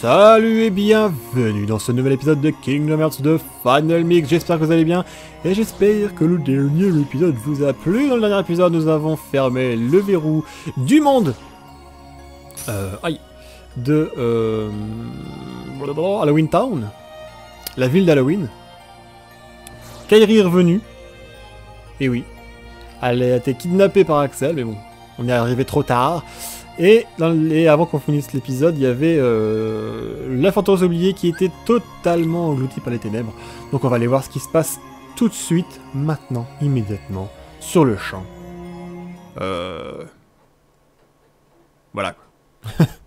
Salut et bienvenue dans ce nouvel épisode de Kingdom Hearts de Final Mix. J'espère que vous allez bien et j'espère que le dernier épisode vous a plu. Dans le dernier épisode, nous avons fermé le verrou du monde. Euh, aïe. De euh, Halloween Town. La ville d'Halloween. Kairi est revenue. Et oui. Elle a été kidnappée par Axel, mais bon, on est arrivé trop tard. Et, dans les- avant qu'on finisse l'épisode, il y avait euh, la forteresse oubliée qui était totalement engloutie par les ténèbres. Donc on va aller voir ce qui se passe tout de suite, maintenant, immédiatement, sur le champ. Euh... Voilà.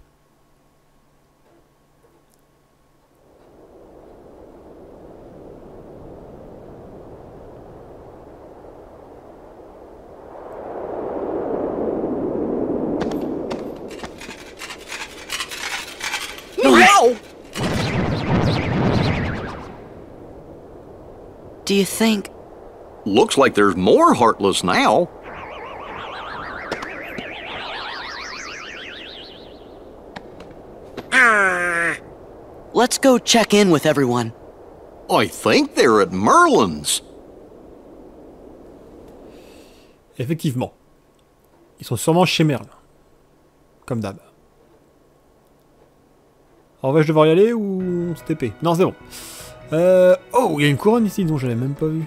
Do you think? Looks like there's more Heartless now. Let's go check in with everyone. I think they're at Merlin's. Effectivement. Ils sont sûrement chez Merle. Comme d'hab. Alors vais-je devoir y aller ou c'est épée Non, c'est bon. Euh... Oh, il y a une couronne ici dont je l'avais même pas vu.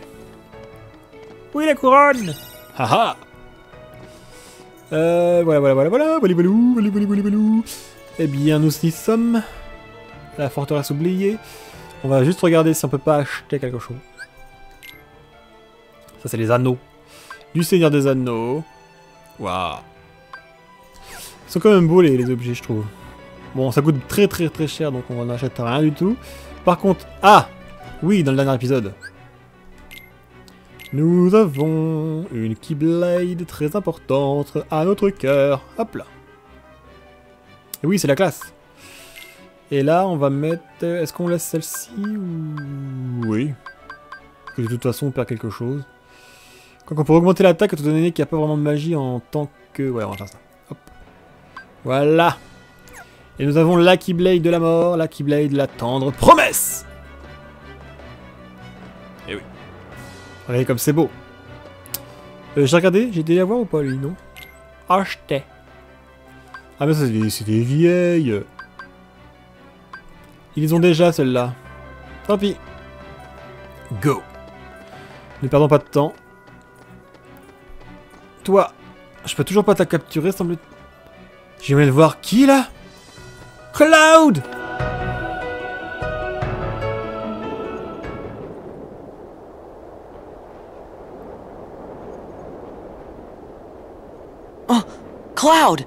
Oui, la couronne Haha Euh... Voilà, voilà, voilà, voilà. Voilà, voilà, voilà. Eh bien, nous y sommes. La forteresse oubliée. On va juste regarder si on peut pas acheter quelque chose. Ça, c'est les anneaux. Du Seigneur des Anneaux. Waouh. Ils sont quand même beaux les, les objets, je trouve. Bon, ça coûte très très très cher, donc on n'achète rien du tout. Par contre, ah Oui, dans le dernier épisode. Nous avons une Keyblade très importante à notre cœur. Hop là. Et oui, c'est la classe. Et là, on va mettre... Est-ce qu'on laisse celle-ci ou... Oui. Que de toute façon, on perd quelque chose. Quoi qu'on peut augmenter l'attaque, étant donné qu'il n'y a pas vraiment de magie en tant que... Ouais, on va faire ça. Hop. Voilà. Et nous avons la Keyblade de la mort, la Keyblade de la tendre promesse Regardez comme c'est beau. Euh, j'ai regardé, j'ai été à voir ou pas lui, non? Acheté. Ah mais ça c'est des, vieilles. Ils ont déjà celles-là. Tant pis. Go. Ne perdons pas de temps. Toi, je peux toujours pas t'a capturer, semble J'aimerais voir qui là? Cloud Cloud!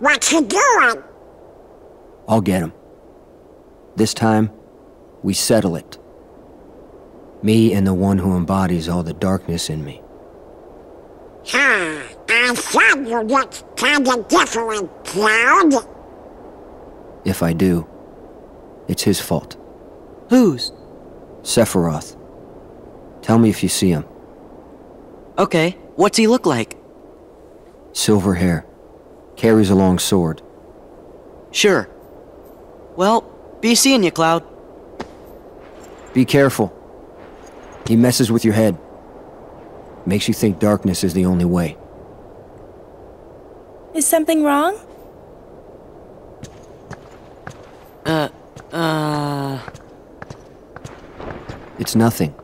What you doing? I'll get him. This time, we settle it. Me and the one who embodies all the darkness in me. Huh, I thought you looked kinda different, Cloud. If I do, it's his fault. Whose? Sephiroth. Tell me if you see him. Okay, what's he look like? Silver hair. Carries a long sword. Sure. Well, be seeing you, Cloud. Be careful. He messes with your head. Makes you think darkness is the only way. Is something wrong? Uh, uh... It's nothing.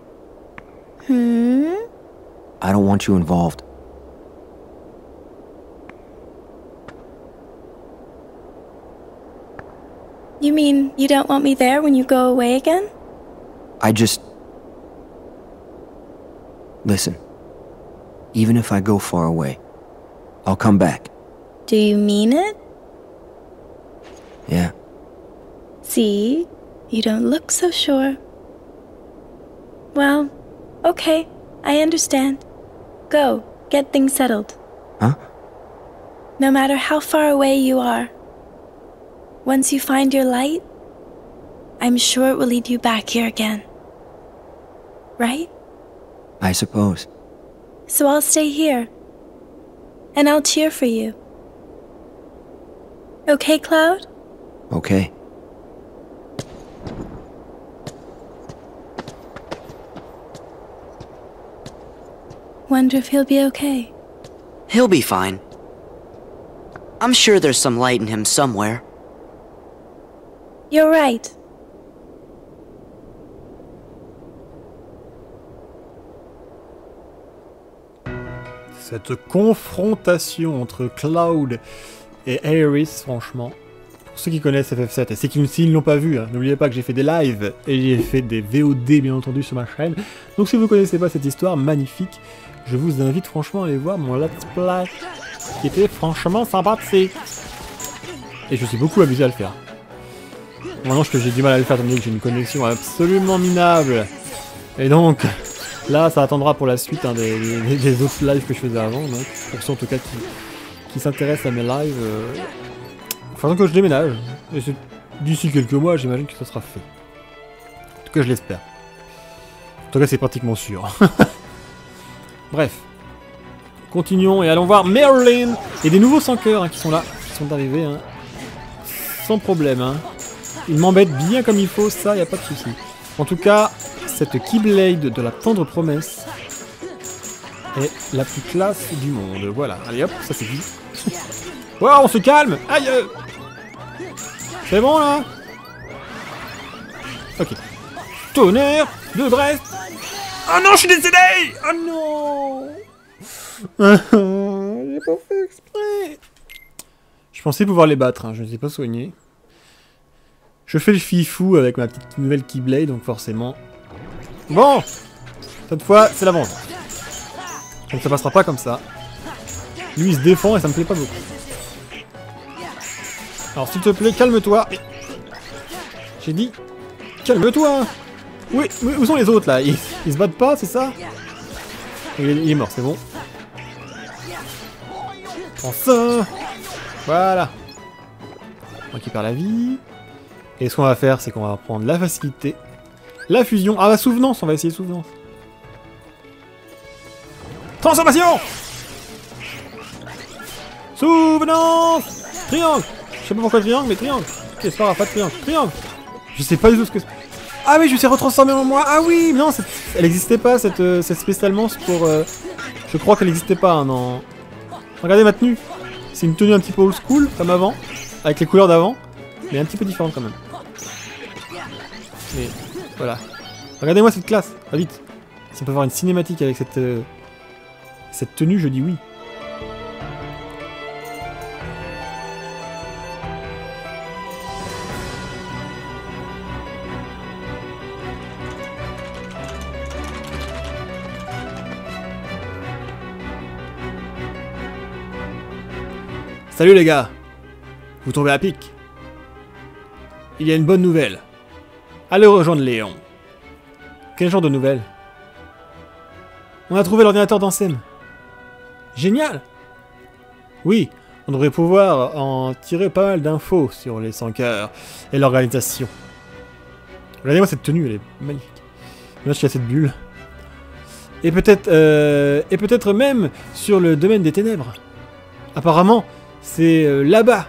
Hmm? I don't want you involved. You mean you don't want me there when you go away again? I just. Listen. Even if I go far away, I'll come back. Do you mean it? Yeah. See? You don't look so sure. Well, okay. I understand. Go, get things settled. Huh? No matter how far away you are, once you find your light, I'm sure it will lead you back here again. Right? I suppose. So I'll stay here. And I'll cheer for you. Okay, Cloud? Okay. I wonder if he'll be okay. He'll be fine. I'm sure there's some light in him somewhere. You're right. Cette confrontation entre Cloud et Aerith, franchement. Pour ceux qui connaissent FF7, et ceux qui ne l'ont pas vu, hein, n'oubliez pas que j'ai fait des lives et j'ai fait des VOD bien entendu sur ma chaîne. Donc si vous connaissez pas cette histoire magnifique, je vous invite franchement à aller voir mon Let's Play, qui était franchement sympathique. Et je suis beaucoup amusé à le faire. Maintenant que j'ai du mal à le faire, donné que j'ai une connexion absolument minable. Et donc, là, ça attendra pour la suite hein, des, autres lives que je faisais avant. Donc, pour ceux en tout cas qui, qui s'intéressent à mes lives, euh, enfin, que je déménage. Et c'est- d'ici quelques mois, j'imagine que ça sera fait. En tout cas, je l'espère. En tout cas, c'est pratiquement sûr. Bref. Continuons et allons voir Merlin et des nouveaux sans cœur hein, qui sont là, qui sont arrivés. hein. Sans problème. Hein. Ils m'embêtent bien comme il faut, ça, y a pas de souci. En tout cas, cette Keyblade de la tendre promesse est la plus classe du monde. Voilà, allez hop, ça c'est dit. Wow, on se calme Aïe euh. C'est bon là Ok. Tonnerre de Brest Oh non, je suis décédé Oh non J'ai pas fait exprès Je pensais pouvoir les battre, hein, je ne les ai pas soignés. Je fais le fifou avec ma petite nouvelle Keyblade, donc forcément... Bon Cette fois, c'est la vente. Donc ça passera pas comme ça. Lui, il se défend et ça me plaît pas beaucoup. Alors, s'il te plaît, calme-toi. Et- J'ai dit, calme-toi Oui, où sont les autres, là? Ils, ils se battent pas, c'est ça? Il est, il est mort, c'est bon. Prends ça Voilà On récupère la vie. Et ce qu'on va faire, c'est qu'on va prendre la facilité. La fusion. Ah, la souvenance, on va essayer souvenance. Transformation Souvenance Triangle Je sais pas pourquoi triangle, mais triangle. Ok, c'est pas grave, pas de triangle. Triangle Je sais pas du tout ce que c'est. Ah oui, je suis retransformé en moi. Ah oui, non, elle existait pas, cette, euh, cette spécialement pour... euh, Je crois qu'elle n'existait pas, hein, non. Regardez ma tenue. C'est une tenue un petit peu old school, comme avant, avec les couleurs d'avant, mais un petit peu différente quand même. Mais voilà. Regardez-moi cette classe, va vite. Si on peut avoir une cinématique avec cette, euh, cette tenue, je dis oui. Salut les gars Vous tombez à pic Il y a une bonne nouvelle. Allez rejoindre Léon. Quel genre de nouvelle? On a trouvé l'ordinateur d'Ansem. Génial Oui, on devrait pouvoir en tirer pas mal d'infos sur les 100 cœurs et l'organisation. Regardez-moi cette tenue, elle est magnifique. Là, je suis à cette bulle. Et peut-être, euh, et peut-être même sur le domaine des ténèbres. Apparemment, c'est euh, là-bas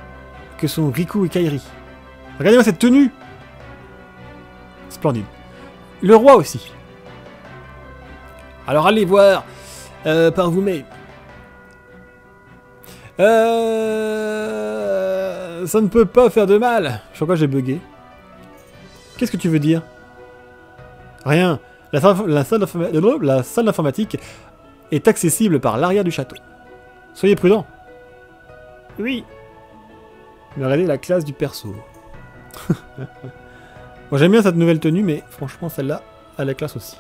que sont Riku et Kairi. Regardez-moi cette tenue Splendide. Le roi aussi. Alors allez voir euh, par vous-même. Euh... Ça ne peut pas faire de mal. Je crois que j'ai bugué. Qu'est-ce que tu veux dire? Rien. La salle, la salle d'informa- la salle d'informatique est accessible par l'arrière du château. Soyez prudents. Oui. Mais regardez la classe du perso. bon, j'aime bien cette nouvelle tenue, mais franchement, celle-là, a la classe aussi.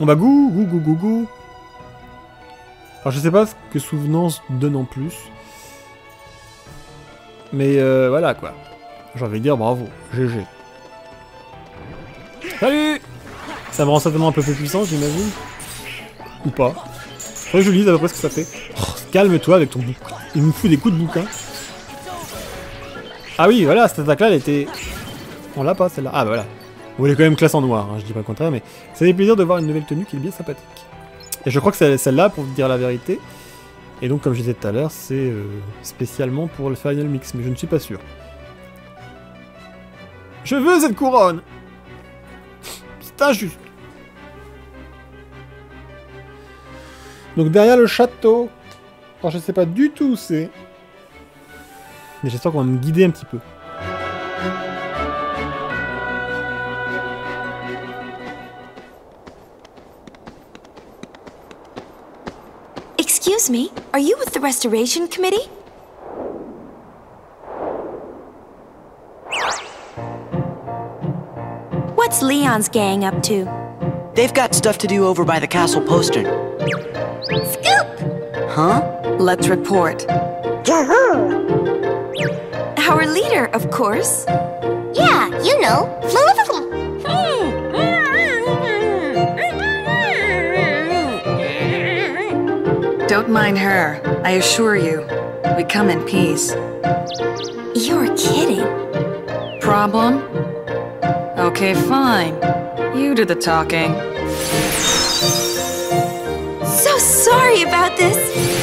On va gou, gou, gou, gou, gou. Alors, je sais pas ce que Souvenance donne en plus. Mais euh, voilà, quoi. J'ai envie de dire bravo. GG. Salut Ça me rend certainement un peu plus puissant, j'imagine. Ou pas. Faudrait que je lise à peu près ce que ça fait. Oh, Calme-toi avec ton bouquin. Il me fout des coups de bouquin. Ah oui, voilà, cette attaque-là, elle était... On l'a pas, celle-là. Ah, bah voilà. Elle est quand même classe en noir, hein, je dis pas le contraire, mais ça fait plaisir de voir une nouvelle tenue qui est bien sympathique. Et je crois que c'est celle-là, pour vous dire la vérité, Et donc, comme je disais tout à l'heure, c'est euh, spécialement pour le Final Mix, mais je ne suis pas sûr. Je veux cette couronne C'est injuste Donc derrière le château, alors je sais pas du tout où c'est, mais j'espère qu'on va me guider un petit peu. Excuse me, are you with the Restoration Committee? What's Leon's gang up to? They've got stuff to do over by the castle postern. Scoop! Huh? Let's report. To who? Our leader, of course. Yeah, you know. Don't mind her. I assure you, we come in peace. You're kidding. Problem? Okay, fine. You do the talking. So sorry about this.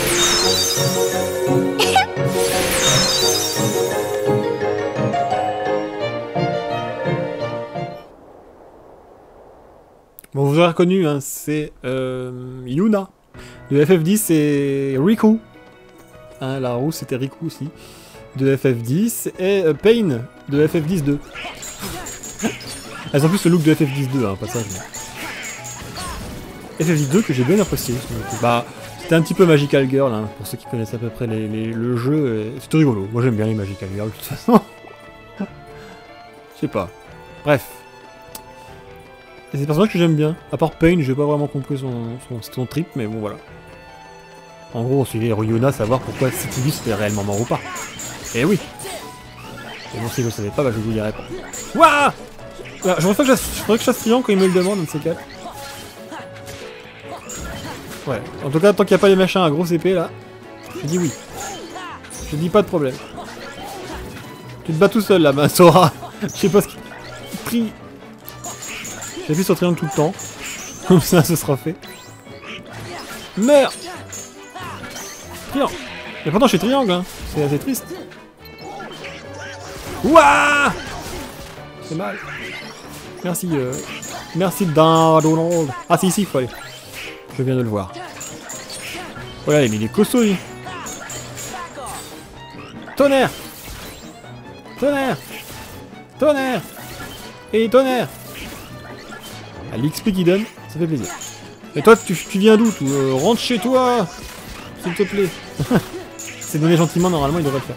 Bon, vous aurez reconnu, hein, c'est euh, Yuna de FF10 et Riku. Hein, la roue, c'était Riku aussi, de FF10, et euh, Pain de FF10 2. Elles ont plus le look de FF10 2, hein, passage. mais- FF10 2 que j'ai bien apprécié. Bah, c'était un petit peu Magical Girl, hein, pour ceux qui connaissent à peu près les- le jeu. C'était rigolo. Moi, j'aime bien les Magical Girls, de toute façon. Je sais pas. Bref. Et c'est des personnages que j'aime bien. À part Pain, j'ai pas vraiment compris son, son, trip, mais bon voilà. En gros, on suivait Ryuna savoir pourquoi Citibus était réellement mort ou pas. Eh oui Et bon, si je le savais pas, bah je vous dirai pas. Ouah Voilà, Je que je fasse triangle quand il me le demande, un de ces. Ouais, en tout cas, tant qu'il n'y a pas les machins à grosse épée là, je dis oui. Je dis pas de problème. Tu te bats tout seul là-bas, Sora. Je sais pas ce qui. Pris. J'appuie sur triangle tout le temps. Comme ça, ce sera fait. Meurs Triangle Mais pourtant, je suis triangle, hein. C'est assez triste. Ouah C'est mal. Merci, euh... Merci, Donald. Ah, si, ici, il faut aller. Je viens de le voir. Voilà, mais il est costaud, lui. Tonnerre Tonnerre Tonnerre Et tonnerre Ah, L'XP qu'il donne, ça fait plaisir. Et toi, tu, viens d'où Euh, Rentre chez toi S'il te plaît. C'est donné gentiment, normalement, il devrait le faire.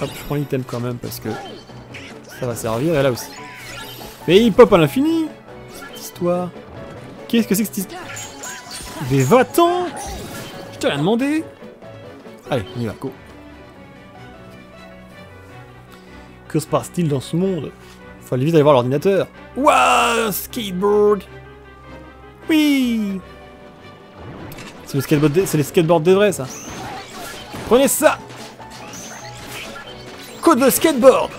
Hop, je prends l'item quand même parce que ça va servir, et là aussi. Mais il pop à l'infini histoire. Qu'est-ce que c'est que cette histoire? Mais va-t'en Je t'ai rien demandé Allez, on y va, go. Que se passe-t-il dans ce monde? Faut aller vite aller voir l'ordinateur. Waouh, skateboard Oui C'est le skateboard, c'est les skateboards des vrais, ça. Prenez ça Coup de skateboard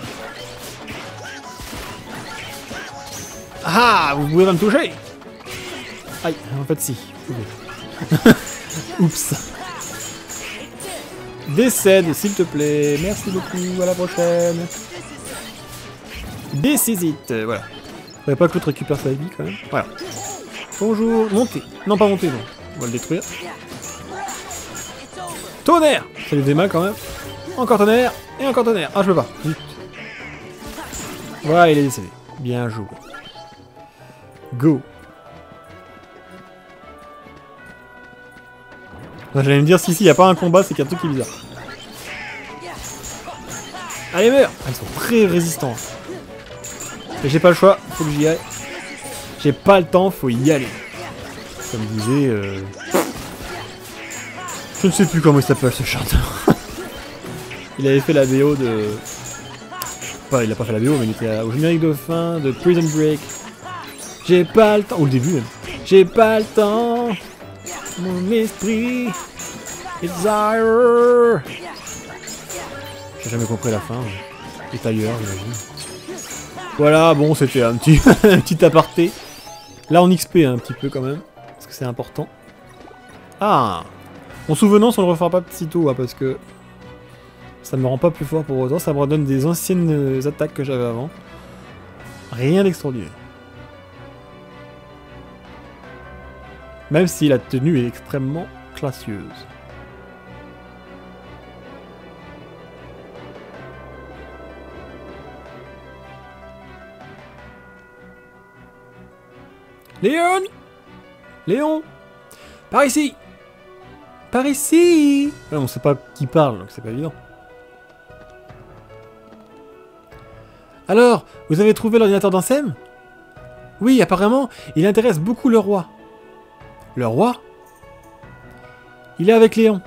Ah, vous pouvez pas me toucher Aïe, en fait si. Oups. Décède, s'il te plaît. Merci beaucoup, à la prochaine. Décisite, euh, voilà. Faudrait pas que l'autre récupère sa vie quand même. Voilà. Bonjour, montez. Non, pas monter, non. On va le détruire. Tonnerre Ça lui mal quand même. Encore tonnerre, et encore tonnerre. Ah, je peux pas. Voilà, il est décédé. Bien joué. Go. J'allais me dire, si, si, y a pas un combat, c'est qu'il y a un truc qui est bizarre. Allez, meurs Ah, Ils sont très résistants. J'ai pas le choix, faut que j'y aille. J'ai pas le temps, faut y aller. Comme disait... euh, Je ne sais plus comment il s'appelle ce chanteur. il avait fait la BO de... Enfin, il a pas fait la BO, mais il était au générique de fin de Prison Break. J'ai pas le temps... Le début même. J'ai pas le temps. Mon esprit... Desire... J'ai jamais compris la fin. Il est ailleurs, j'imagine. Voilà, bon, c'était un petit, un petit aparté. Là, en XP, un petit peu quand même. Parce que c'est important. Ah En souvenance, on le refera pas sitôt, hein, parce que ça me rend pas plus fort pour autant. Ça me redonne des anciennes attaques que j'avais avant. Rien d'extraordinaire. Même si la tenue est extrêmement classieuse. Léon! Léon! Par ici! Par ici! Ouais, On sait pas qui parle, donc c'est pas évident. Alors, vous avez trouvé l'ordinateur d'Ansem Oui, apparemment, il intéresse beaucoup le roi. Le roi? Il est avec Léon.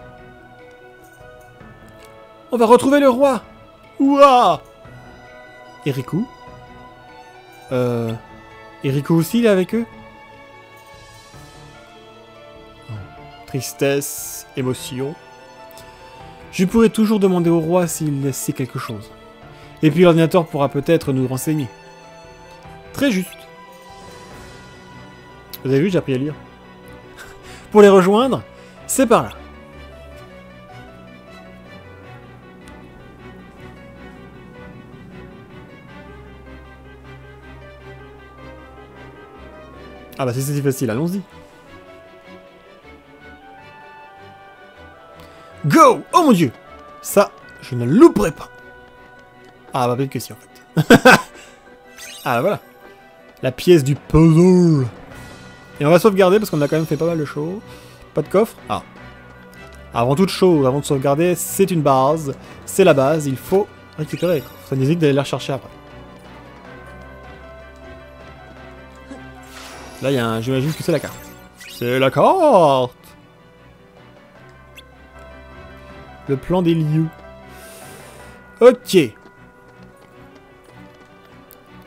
On va retrouver le roi. Ouah! Et Riku Euh... Et Riku aussi, il est avec eux? Tristesse, émotion. Je pourrais toujours demander au roi s'il sait quelque chose. Et puis l'ordinateur pourra peut-être nous renseigner. Très juste. Vous avez vu, j'ai appris à lire. Pour les rejoindre, c'est par là. Ah bah si c'est si facile, allons-y. Go Oh mon dieu Ça, je ne louperai pas. Ah bah, pas de question en fait. ah voilà. La pièce du puzzle. Et on va sauvegarder parce qu'on a quand même fait pas mal de choses. Pas de coffre? Ah. Avant toute chose, avant de sauvegarder, c'est une base. C'est la base, il faut récupérer. Ça n'hésite d'aller les rechercher après. Là, il y a un... J'imagine que c'est la carte. C'est la carte Le plan des lieux. Ok.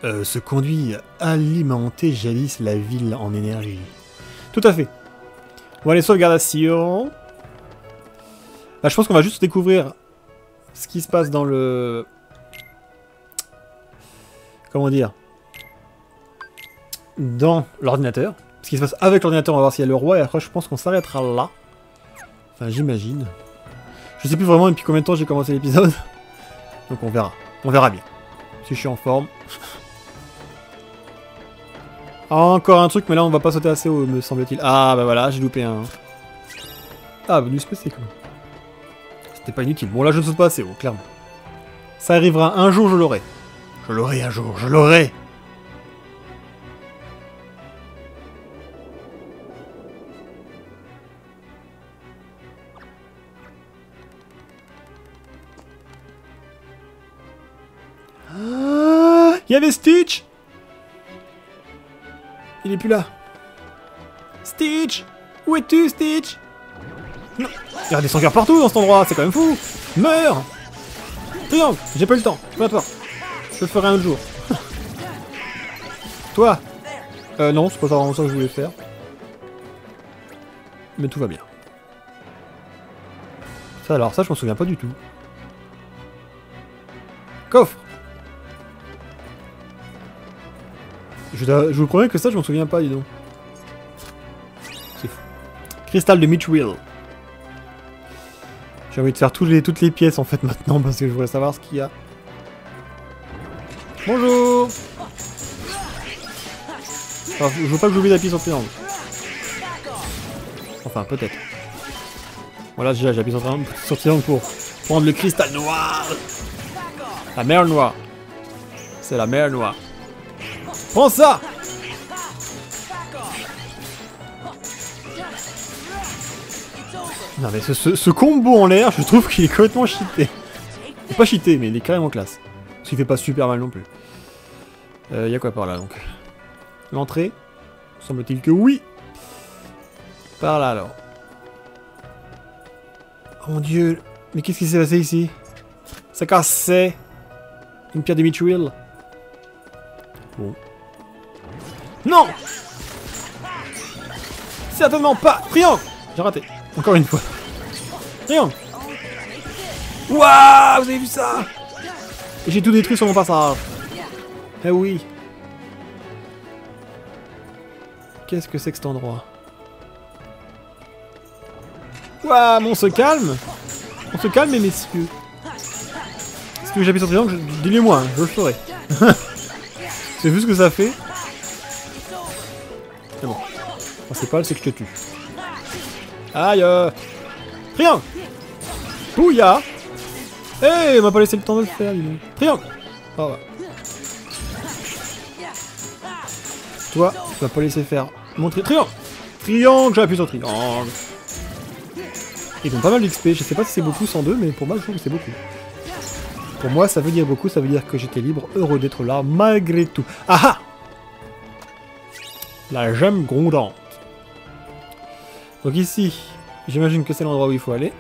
Euh, ce conduit alimentait jadis la ville en énergie. Tout à fait. On va aller sauvegardation. Bah, je pense qu'on va juste découvrir ce qui se passe dans le... Comment dire Dans l'ordinateur. Ce qui se passe avec l'ordinateur, on va voir s'il y a le roi, et après je pense qu'on s'arrêtera là. Enfin, j'imagine. Je sais plus vraiment depuis combien de temps j'ai commencé l'épisode. Donc on verra. On verra bien. Si je suis en forme. Encore un truc, mais là on va pas sauter assez haut, me semble-t-il. Ah bah voilà, j'ai loupé un... Ah, bonus PC quoi. C'était pas inutile. Bon là je ne saute pas assez haut, clairement. Ça arrivera un jour, je l'aurai. Je l'aurai un jour, je l'aurai Il y avait Stitch? Il est plus là. Stitch Où es-tu, Stitch? Non Il y a des sangars partout dans cet endroit, c'est quand même fou Meurs Triangle J'ai pas eu le temps, peu importe. Je le ferai un jour. Toi? Euh, non, c'est pas vraiment ça que je voulais faire. Mais tout va bien. Ça alors, ça je m'en souviens pas du tout. Coffre Je, vous promets que ça, je m'en souviens pas, dis donc. C'est fou. Cristal de Mitchell. J'ai envie de faire tous les, toutes les pièces en fait maintenant parce que je voudrais savoir ce qu'il y a. Bonjour Alors, Je veux pas que j'oublie d'appuyer sur triangle. Enfin, peut-être. Voilà, déjà, j'appuie sur sur pour prendre le cristal noir. La mer noire. C'est la mer noire. Prends ça Non mais ce, ce- ce combo en l'air, je trouve qu'il est complètement cheaté. Pas cheaté, mais il est carrément classe. Parce qu'il fait pas super mal non plus. Euh, y a quoi par là donc? L'entrée? Semble-t-il que oui Par là alors. Oh mon dieu Mais qu'est-ce qui s'est passé ici? Ça cassait Une pierre de Mitchell Non Certainement pas Triangle J'ai raté. Encore une fois. Triangle Waouh Vous avez vu ça J'ai tout détruit sur mon passage. Eh oui. Qu'est-ce que c'est que cet endroit Ouah, mais on se calme On se calme, mes messieurs. Est-ce que j'appuie sur triangle Dis-le-moi, hein, je le ferai. c'est vu ce que ça fait C'est bon. Le c'est que je te tue. Aïe euh... Triangle Bouya Eh, il m'a pas laissé le temps de le faire. Triangle Oh. Toi, tu m'as pas laissé faire mon tri- triangle Triangle, j'appuie sur triangle. Ils ont pas mal d'XP, je sais pas si c'est beaucoup 102, mais pour moi je trouve que c'est beaucoup. Pour moi ça veut dire beaucoup, ça veut dire que j'étais libre, heureux d'être là, malgré tout. Ah ah La gemme grondante. Donc ici, j'imagine que c'est l'endroit où il faut aller.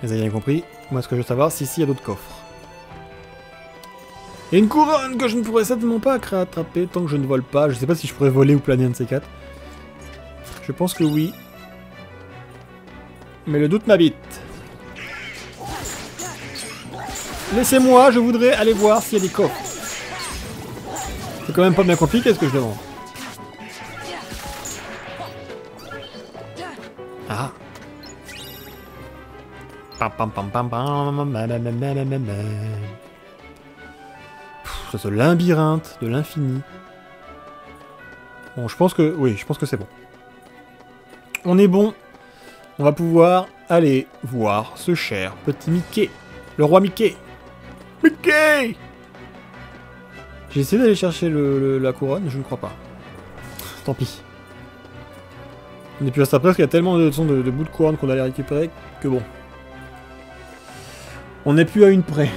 Vous avez bien compris. Moi ce que je veux savoir, c'est s'il y a d'autres coffres. Et une couronne que je ne pourrais certainement pas attraper tant que je ne vole pas. Je sais pas si je pourrais voler ou planer un de ces quatre. Je pense que oui. Mais le doute m'habite. Laissez-moi, je voudrais aller voir s'il y a des coffres. C'est quand même pas bien compliqué ce que je demande. Ah. Pam pam pam pam pam c'est labyrinthe de l'infini. Bon, je pense que... Oui, je pense que c'est bon. On est bon. On va pouvoir aller voir ce cher petit Mickey. Le roi Mickey. Mickey J'ai essayé d'aller chercher le- la couronne, je ne crois pas. Tant pis. On est plus à ça presque, il y a tellement de, de, de bouts de couronne qu'on allait récupérer que bon. On n'est plus à une près.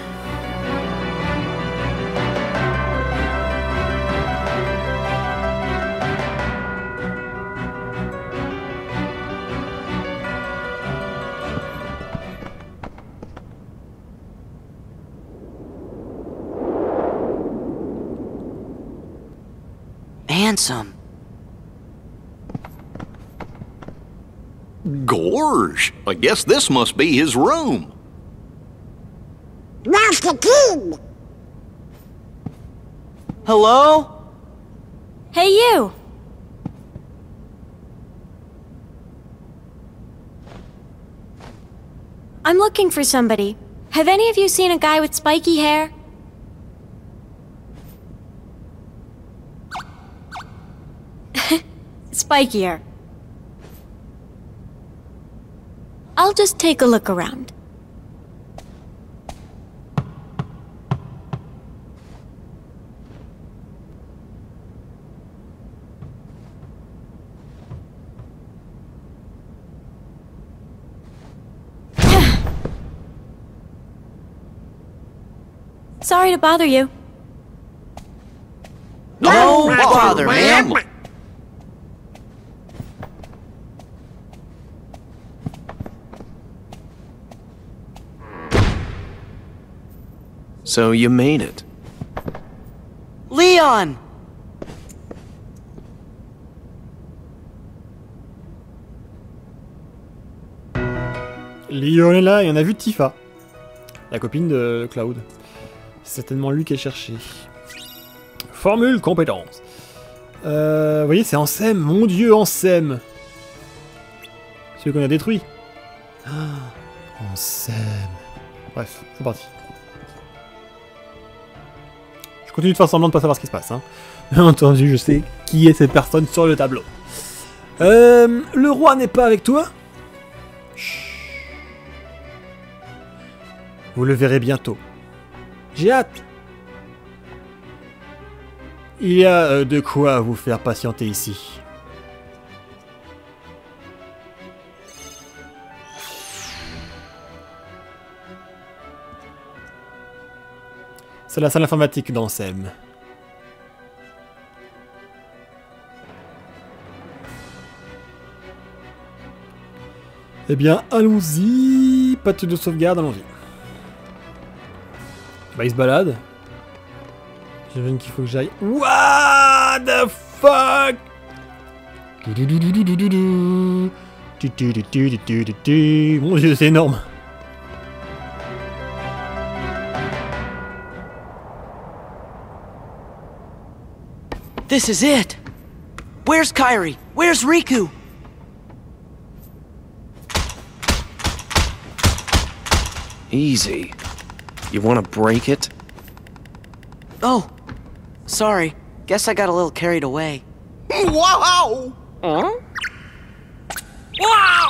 Gorge, I guess this must be his room. Master King! Hello? Hey, you! I'm looking for somebody. Have any of you seen a guy with spiky hair? Spikier. I'll just take a look around. Sorry to bother you. No bother, ma'am. So you made it. Leon! Lyon est là et on a vu Tifa. La copine de Cloud. C'est certainement lui qui est cherché. Formule compétence. Euh, vous voyez, c'est Ansem. Mon dieu, Ansem. Celui qu'on a détruit. Ah, Ansem. Bref, c'est parti. Continue de faire semblant de pas savoir ce qui se passe. Hein. Bien entendu, je sais qui est cette personne sur le tableau. Euh, le roi n'est pas avec toi? Vous le verrez bientôt. J'ai hâte. Il y a euh, de quoi vous faire patienter ici. C'est la salle informatique d'Ansem. Eh bien, allons-y. Pâte de sauvegarde, allons-y. Bah, il se balade. J'imagine qu'il faut que j'aille. What the fuck? Mon dieu, c'est énorme. This is it! Where's Kairi? Where's Riku? Easy. You want to break it? Oh, sorry. Guess I got a little carried away. Wow! Huh? Wow!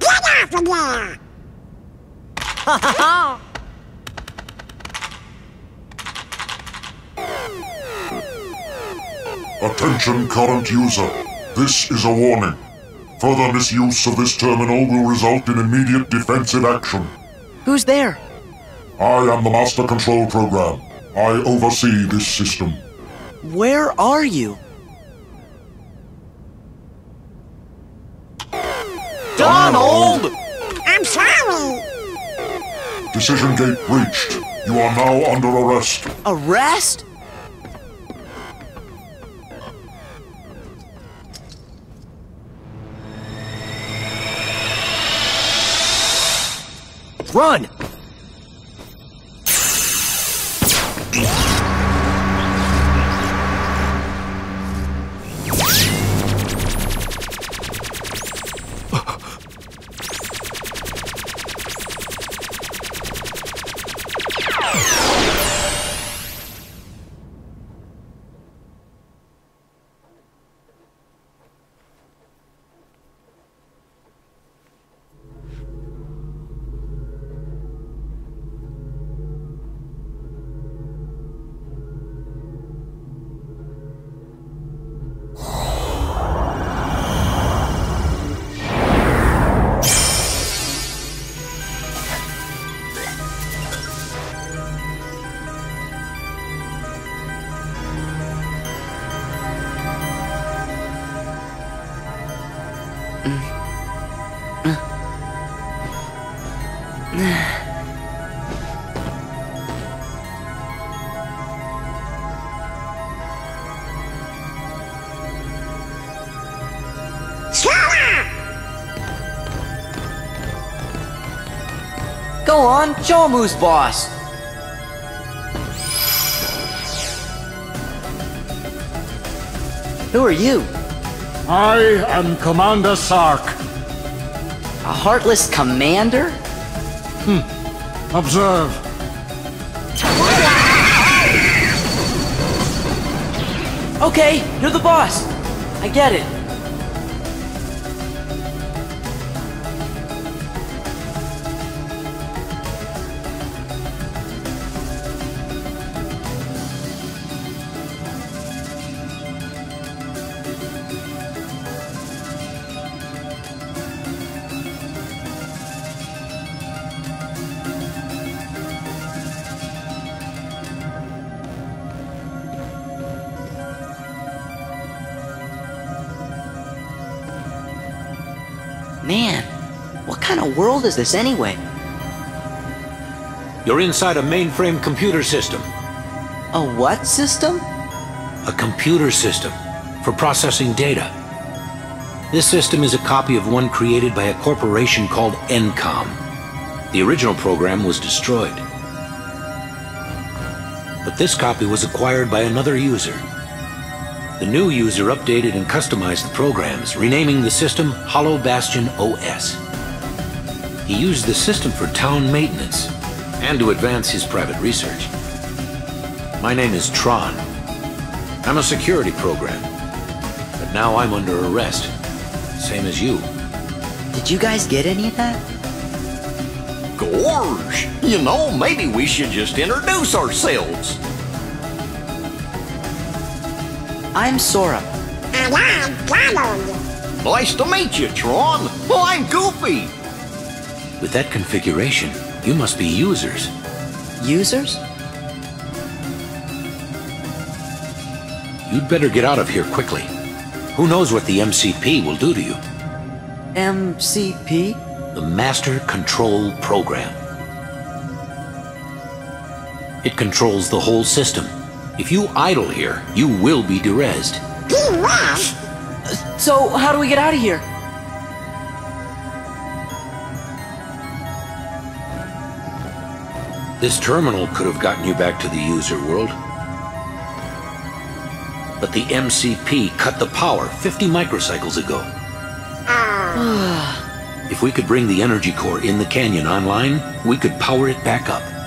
Get off of there! Attention current user. This is a warning. Further misuse of this terminal will result in immediate defensive action. Who's there? I am the Master Control Program. I oversee this system. Where are you? Donald! I'm sorry. Decision gate breached. You are now under arrest. Arrest? Run! Go on, who's boss. Who are you? I am Commander Sark. A heartless commander? Hmm. Observe. Okay, you're the boss. I get it. Man, what kind of world is this anyway? You're inside a mainframe computer system. A what system? A computer system for processing data. This system is a copy of one created by a corporation called ENCOM. The original program was destroyed. But this copy was acquired by another user. The new user updated and customized the programs, renaming the system Hollow Bastion OS. He used the system for town maintenance and to advance his private research. My name is Tron. I'm a security program, but now I'm under arrest, same as you. Did you guys get any of that? Gorge! You know, maybe we should just introduce ourselves. I'm Sora. And I'm Donald. Nice to meet you, Tron. Well, I'm Goofy. With that configuration, you must be users. Users? You'd better get out of here quickly. Who knows what the MCP will do to you? MCP? The Master Control Program. It controls the whole system. If you idle here, you will be derezzed. Be rest. So, how do we get out of here? This terminal could have gotten you back to the user world. But the MCP cut the power 50 microcycles ago. Ah. If we could bring the energy core in the canyon online, we could power it back up.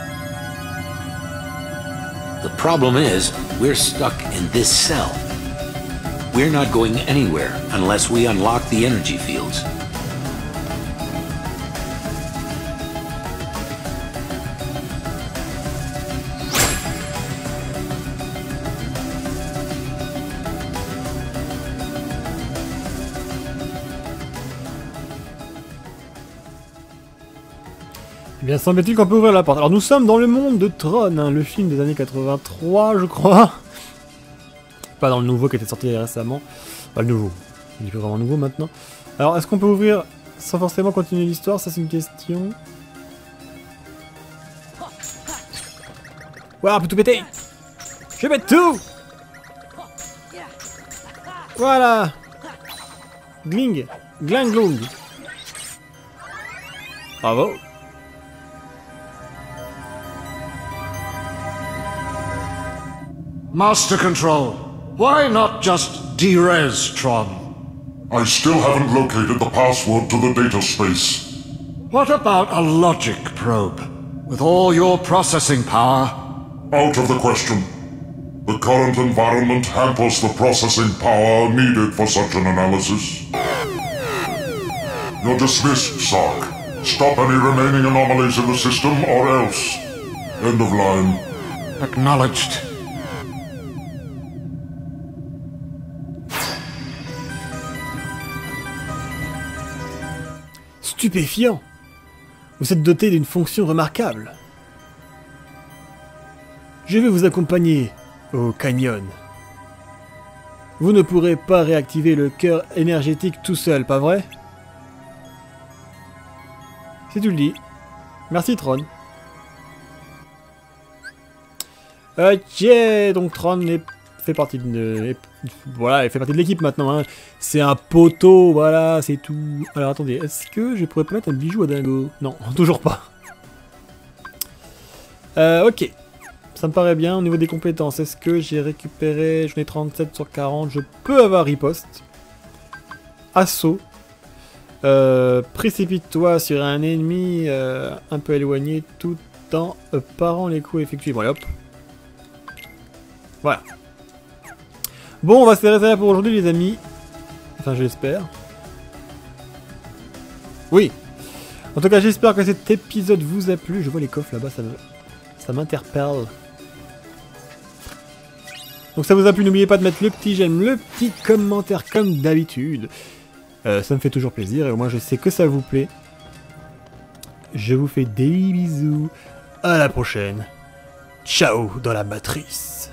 The problem is, we're stuck in this cell. We're not going anywhere unless we unlock the energy fields. Eh bien, semble-t-il qu'on peut ouvrir la porte. Alors, nous sommes dans le monde de Tron, hein, le film des années 83, je crois. Pas dans le nouveau qui était sorti récemment. Pas le nouveau. Il est vraiment nouveau maintenant. Alors, est-ce qu'on peut ouvrir sans forcément continuer l'histoire? Ça, c'est une question. Waouh, on peut tout péter Je vais tout Voilà Gling Gling glong Bravo Master Control, why not just derez Tron? I still haven't located the password to the data space. What about a logic probe? With all your processing power? Out of the question. The current environment hampers the processing power needed for such an analysis. You're dismissed, Sark. Stop any remaining anomalies in the system or else. End of line. Acknowledged. Stupéfiant Vous êtes doté d'une fonction remarquable. Je vais vous accompagner au canyon. Vous ne pourrez pas réactiver le cœur énergétique tout seul, pas vrai? Si tu le dis. Merci Tron. Ok, donc Tron est- fait partie de... Voilà, il fait partie de l'équipe maintenant. hein. C'est un poteau, voilà, c'est tout. Alors attendez, est-ce que je pourrais pas mettre un bijou à Dingo Non, toujours pas. Euh, ok. Ça me paraît bien au niveau des compétences. Est-ce que j'ai récupéré... J'en ai 37 sur 40. Je peux avoir riposte? Assaut. Euh, Précipite-toi sur un ennemi euh, un peu éloigné tout en parant les coups effectués. Bon, hop. Voilà. Bon, on va laisser là pour aujourd'hui, les amis. Enfin, j'espère. Oui. En tout cas, j'espère que cet épisode vous a plu. Je vois les coffres là-bas, ça m'interpelle. Donc ça vous a plu, n'oubliez pas de mettre le petit j'aime, le petit commentaire comme d'habitude. Euh, ça me fait toujours plaisir et au moins je sais que ça vous plaît. Je vous fais des bisous. À la prochaine. Ciao dans la matrice.